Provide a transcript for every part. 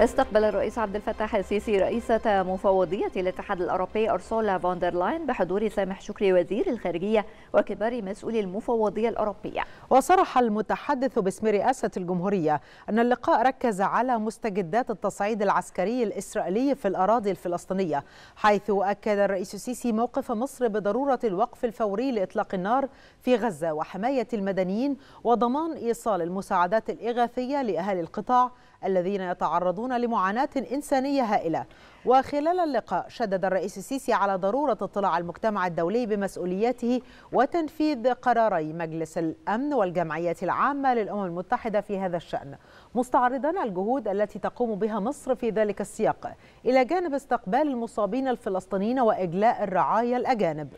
استقبل الرئيس عبد الفتاح السيسي رئيسة مفوضية الاتحاد الأوروبي أرسولا فوندر لاين بحضور سامح شكري وزير الخارجية وكبار مسؤولي المفوضية الأوروبية. وصرح المتحدث باسم رئاسة الجمهورية أن اللقاء ركز على مستجدات التصعيد العسكري الإسرائيلي في الأراضي الفلسطينية حيث أكد الرئيس السيسي موقف مصر بضرورة الوقف الفوري لإطلاق النار في غزة وحماية المدنيين وضمان إيصال المساعدات الإغاثية لأهالي القطاع الذين يتعرضون لمعاناة إنسانية هائلة. وخلال اللقاء شدد الرئيس السيسي على ضرورة اطلاع المجتمع الدولي بمسؤولياته وتنفيذ قراري مجلس الأمن والجمعيات العامة للأمم المتحدة في هذا الشأن مستعرضا الجهود التي تقوم بها مصر في ذلك السياق إلى جانب استقبال المصابين الفلسطينيين وإجلاء الرعايا الأجانب.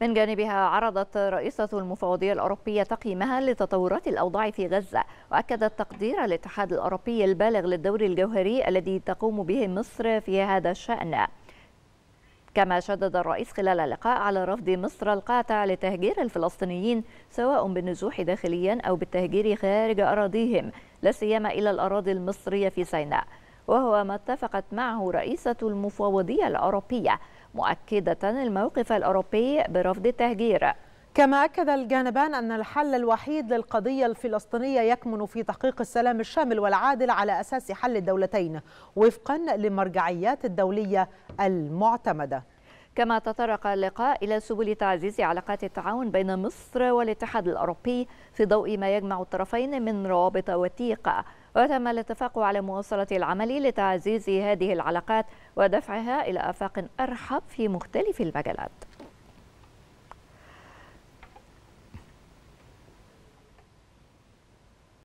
من جانبها عرضت رئيسة المفوضية الأوروبية تقييمها لتطورات الأوضاع في غزة وأكدت تقدير الاتحاد الأوروبي البالغ للدور الجوهري الذي تقوم به مصر في هذا الشأن. كما شدد الرئيس خلال اللقاء على رفض مصر القاطع لتهجير الفلسطينيين سواء بالنزوح داخليا أو بالتهجير خارج أراضيهم لا سيما إلى الأراضي المصرية في سيناء. وهو ما اتفقت معه رئيسة المفوضية الأوروبية مؤكدة الموقف الأوروبي برفض التهجير. كما أكد الجانبان أن الحل الوحيد للقضية الفلسطينية يكمن في تحقيق السلام الشامل والعادل على أساس حل الدولتين وفقا للمرجعيات الدولية المعتمدة. كما تطرق اللقاء إلى سبل تعزيز علاقات التعاون بين مصر والاتحاد الأوروبي في ضوء ما يجمع الطرفين من روابط وثيقة. وتم الاتفاق على مواصلة العمل لتعزيز هذه العلاقات ودفعها إلى آفاق أرحب في مختلف المجالات.